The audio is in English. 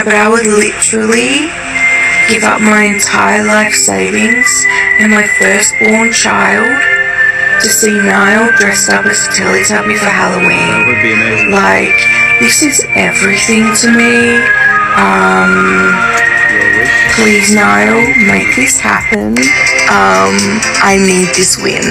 that but I would literally give up my entire life savings and my firstborn child to see Niall dressed up as a Teletubby for Halloween. That would be amazing. Like, this is everything to me. Um, please, Niall, make this happen. Um, I need this win.